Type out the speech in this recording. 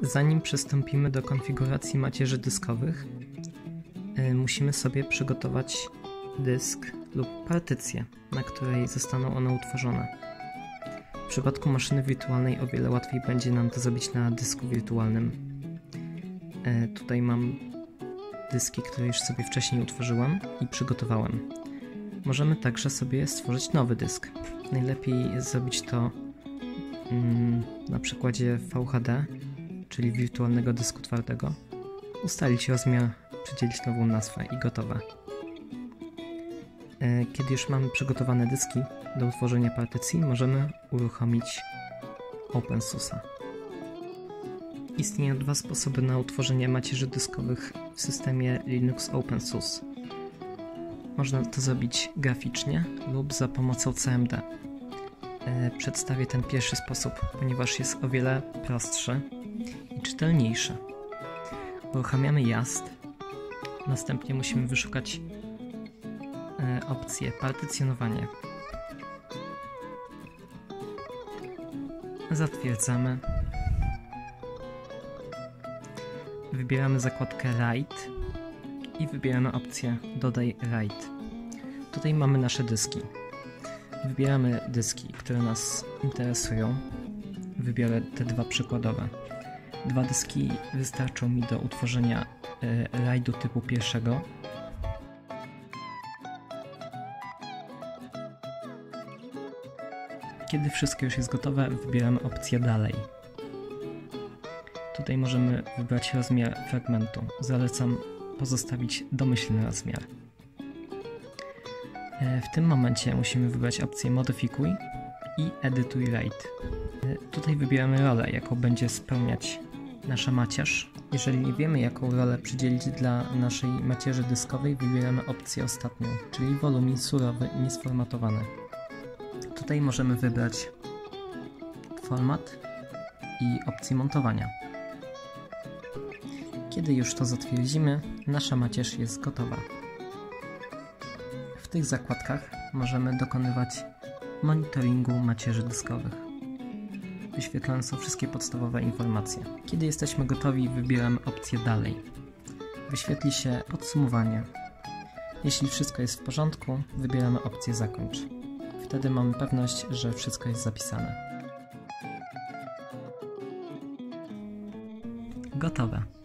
Zanim przystąpimy do konfiguracji macierzy dyskowych, y, musimy sobie przygotować dysk lub partycję, na której zostaną one utworzone. W przypadku maszyny wirtualnej o wiele łatwiej będzie nam to zrobić na dysku wirtualnym. Y, tutaj mam dyski, które już sobie wcześniej utworzyłam i przygotowałem. Możemy także sobie stworzyć nowy dysk. Najlepiej zrobić to na przykładzie VHD, czyli wirtualnego dysku twardego. Ustalić rozmiar, przydzielić nową nazwę i gotowe. E, kiedy już mamy przygotowane dyski do utworzenia partycji, możemy uruchomić OpenSUSE. Istnieją dwa sposoby na utworzenie macierzy dyskowych w systemie Linux OpenSUSE. Można to zrobić graficznie lub za pomocą CMD. E, przedstawię ten pierwszy sposób, ponieważ jest o wiele prostszy i czytelniejszy. Uruchamiamy JAST, następnie musimy wyszukać e, opcję partycjonowanie. Zatwierdzamy. Wybieramy zakładkę Write i wybieramy opcję Dodaj Write. Tutaj mamy nasze dyski. Wybieramy dyski, które nas interesują. Wybiorę te dwa przykładowe. Dwa dyski wystarczą mi do utworzenia y, rajdu typu pierwszego. Kiedy wszystko już jest gotowe, wybieramy opcję dalej. Tutaj możemy wybrać rozmiar fragmentu. Zalecam pozostawić domyślny rozmiar. E, w tym momencie musimy wybrać opcję Modyfikuj i Edytuj Rate. Tutaj wybieramy rolę, jaką będzie spełniać nasza macierz. Jeżeli nie wiemy, jaką rolę przydzielić dla naszej macierzy dyskowej, wybieramy opcję ostatnią, czyli wolumin surowy niesformatowany. Tutaj możemy wybrać format i opcję montowania. Kiedy już to zatwierdzimy, nasza macierz jest gotowa. Tych zakładkach możemy dokonywać monitoringu macierzy dyskowych. Wyświetlane są wszystkie podstawowe informacje. Kiedy jesteśmy gotowi, wybieramy opcję Dalej. Wyświetli się podsumowanie. Jeśli wszystko jest w porządku, wybieramy opcję Zakończ. Wtedy mamy pewność, że wszystko jest zapisane. Gotowe.